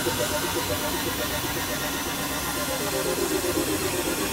Thank you.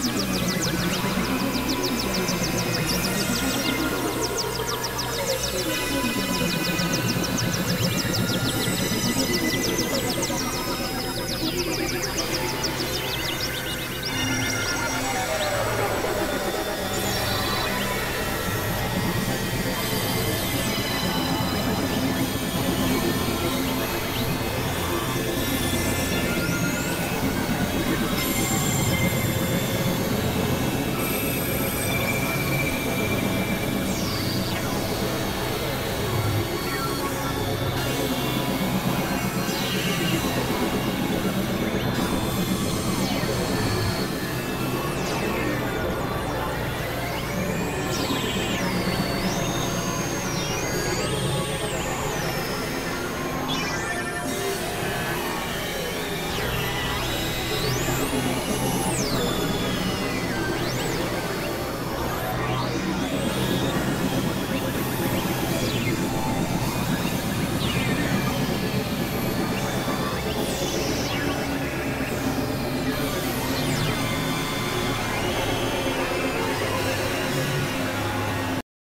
うん。